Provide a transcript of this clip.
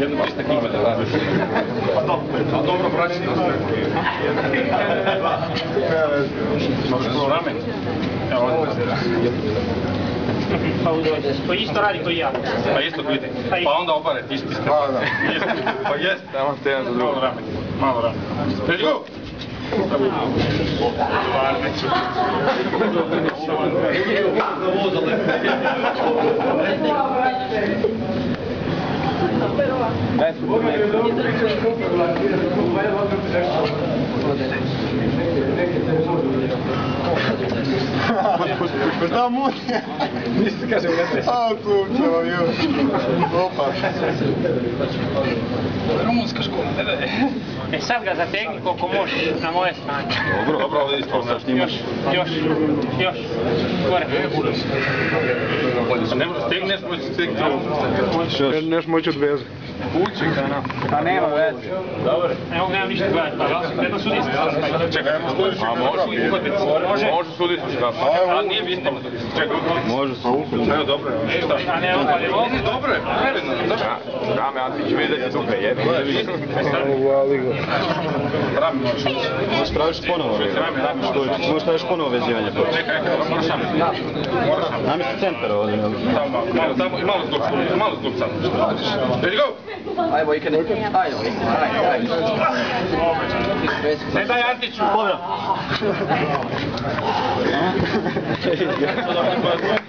Jedno 300 km radiš. A dobro praći to sve. Možeš to ramen? Evo, ovdje se Pa udođe. Koji isto radi koji ja. Pa isto vidi. Pa i- Pa onda opare, ti stiske. Pa da. Pa jest. Tamo ste jedan za drugo. Malo ramen. Malo ramen. Let's go! Šta mu? Nisi kaže u metre. A, kupče vam još. Opa. Rumunska škola, ne da je. E sad ga zategni koliko možeš na moje strane. Dobro, dobro, ovdje isto sad Još, još, još. Gore. Pa ne možeš stegneš, možeš. Ne, neš moći odveze. Kući, kana. Pa nema veze. Dobro. Evo nemam ništa gledati, pa jedno sudijski sastav. Čekaj, ajmo i može. Može. Može suditi u škafu. A nije bitno. Čekaj, Može se. Evo, dobro je. Šta? A ne, ovo je. Dobro je, pravedno. Zašto? Rame Antić vidi da će dupe jebi. Rame možeš. Možeš tražiš ponovo. Rame, rame, što je? Možeš ponovo vezivanje. Čekaj, moraš sam. Moraš sam. Namjesto centara ovdje. Tamo tamo, i malo zglub, malo. Ready, go! Ajmo, ikad. Ajmo, ajde, ajde. Ne daj Antiću!